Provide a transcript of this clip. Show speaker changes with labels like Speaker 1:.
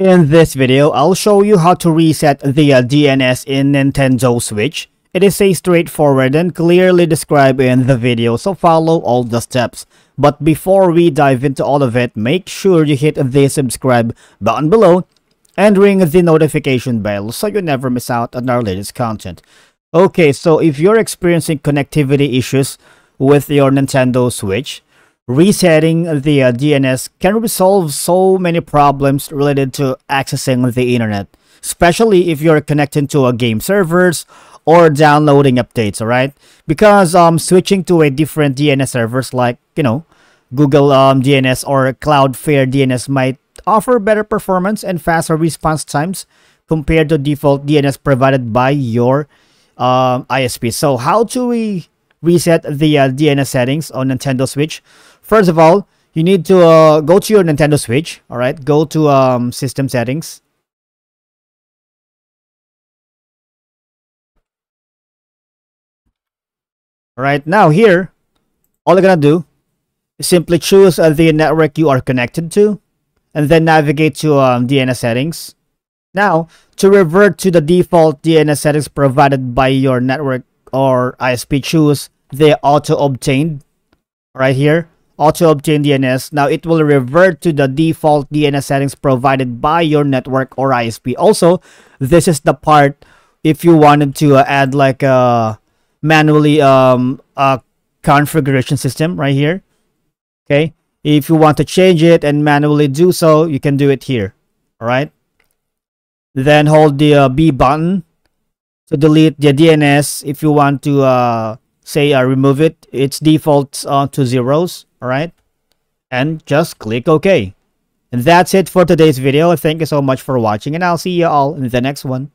Speaker 1: In this video, I'll show you how to reset the uh, DNS in Nintendo Switch. It is a straightforward and clearly described in the video, so follow all the steps. But before we dive into all of it, make sure you hit the subscribe button below and ring the notification bell so you never miss out on our latest content. Okay, so if you're experiencing connectivity issues with your Nintendo Switch, resetting the uh, DNS can resolve so many problems related to accessing the internet, especially if you're connecting to a game servers or downloading updates, alright? Because um, switching to a different DNS servers like, you know, Google um, DNS or Cloudflare DNS might offer better performance and faster response times compared to default DNS provided by your um, ISP. So how do we reset the uh, DNS settings on Nintendo Switch? First of all, you need to uh, go to your Nintendo Switch. All right, go to um, System Settings. All right, now here, all you're gonna do is simply choose uh, the network you are connected to, and then navigate to um, DNS settings. Now, to revert to the default DNS settings provided by your network or ISP, choose the auto obtained right here auto obtain DNS. Now it will revert to the default DNS settings provided by your network or ISP. Also, this is the part if you wanted to uh, add like a manually um a configuration system right here. Okay, if you want to change it and manually do so, you can do it here. All right. Then hold the uh, B button to delete the DNS if you want to uh, say uh, remove it. Its defaults uh, to zeros alright? And just click OK. And that's it for today's video. Thank you so much for watching and I'll see you all in the next one.